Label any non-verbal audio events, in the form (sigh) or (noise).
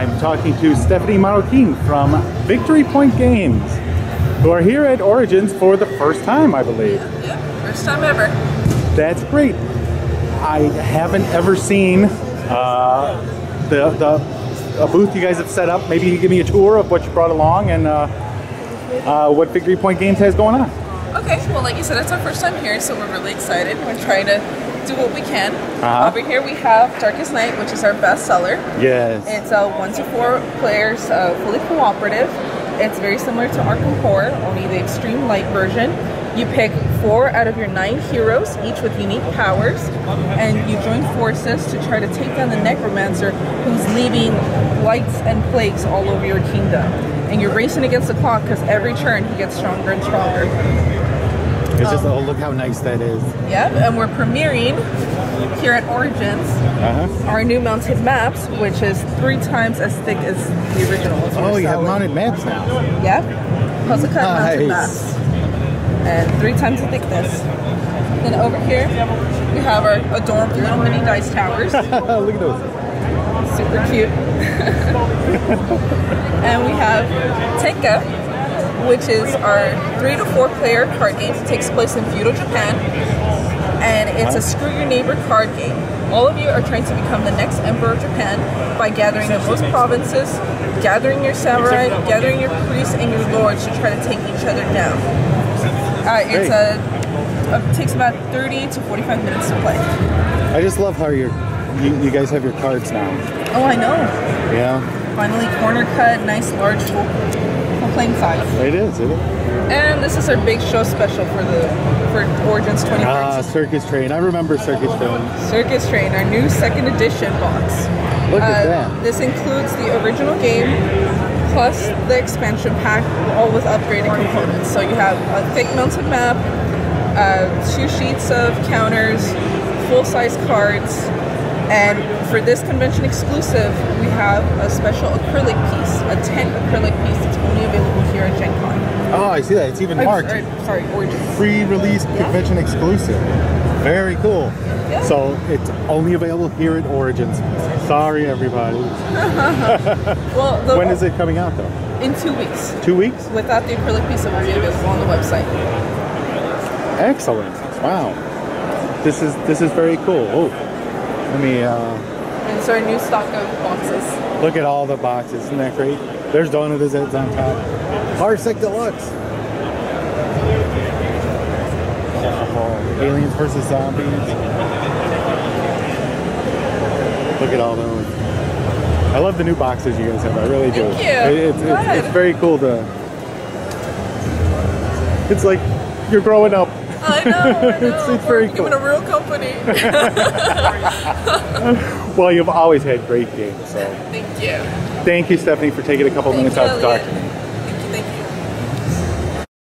I'm talking to Stephanie Marroquin from Victory Point Games, who are here at Origins for the first time, I believe. Yeah, first time ever. That's great. I haven't ever seen uh, the, the a booth you guys have set up. Maybe you give me a tour of what you brought along and uh, uh, what Victory Point Games has going on. Okay, well, like you said, it's our first time here, so we're really excited. We're trying to do what we can. Uh-huh. Over here we have Darkest Night, which is our best seller. Yes. It's a one to four players, uh, fully cooperative. It's very similar to Arkham Horror, only the extreme light version. You pick four out of your nine heroes, each with unique powers, and you join forces to try to take down the Necromancer who's leaving blights and plagues all over your kingdom. And you're racing against the clock because every turn he gets stronger and stronger. It's just, oh, look how nice that is. Yep, and we're premiering here at Origins Uh-huh. our new mounted maps, which is three times as thick as the original. Oh, you have mounted maps now. Yep. Puzzle cut mounted maps. And three times the thickness. Then over here, we have our adorable little mini dice towers. (laughs) look at those. Super cute. (laughs) and we have Tenka, which is our three to four player card game. It takes place in feudal Japan. And it's a screw your neighbor card game. All of you are trying to become the next emperor of Japan by gathering the most provinces, gathering your samurai, gathering your priests and your lords to try to take each other down. Uh, it's a, it takes about 30 to 45 minutes to play. I just love how you're, you, you guys have your cards now. Oh, I know. Yeah, Finally, corner cut, nice large full, full playing size. it is. It is. And this is our big show special for the for Origins 2013. Ah, Circus Train. I remember Circus Train. Circus Train, our new second edition box. Look at Uh, that. This includes the original game plus the expansion pack, all with upgraded components. So you have a thick mounted map, uh, two sheets of counters, full-size cards, and for this convention exclusive, we have a special acrylic piece, a 10 acrylic piece that's I see that. It's even marked. sorry, sorry, Origins. Pre-release convention exclusive. Very cool. Yeah. So it's only available here at Origins. Sorry, everybody. (laughs) Well, the, When is it coming out, though? In two weeks. Two weeks? Without the acrylic piece, it will be available on the website. Excellent. Wow. This is this is very cool. Oh, let me uh, And it's our new stock of boxes. look at all the boxes. Isn't that great? There's of on top. Parsec Deluxe. Oh, aliens versus zombies. Look at all those. I love the new boxes you guys have. I really do. Thank you. It- it's, it's, it's very cool to. It's like you're growing up. I know. I (laughs) know. It's- it's very becoming cool. a real company. (laughs) (laughs) Well, you've always had great games, so Thank you. thank you, Stephanie, for taking a couple Thank minutes you, out to talk to me.